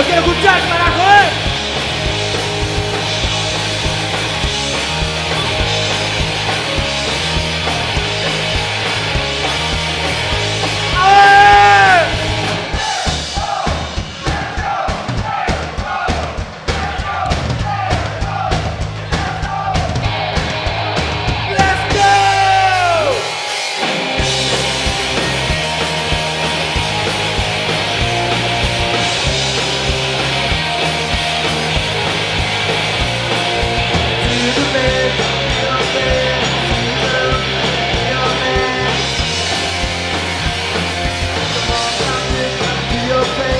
Eu quero o Jack Maracó!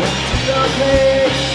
Went to the place